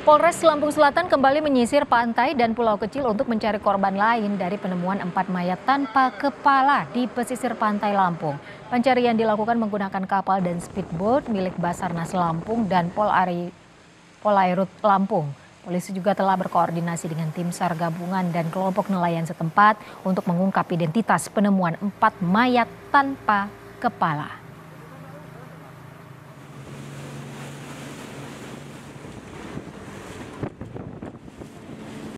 Polres Lampung Selatan kembali menyisir pantai dan pulau kecil untuk mencari korban lain dari penemuan empat mayat tanpa kepala di pesisir pantai Lampung. Pencarian dilakukan menggunakan kapal dan speedboat milik Basarnas Lampung dan Polari Polairut Lampung. Polisi juga telah berkoordinasi dengan tim SAR gabungan dan kelompok nelayan setempat untuk mengungkap identitas penemuan empat mayat tanpa kepala.